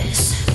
eyes.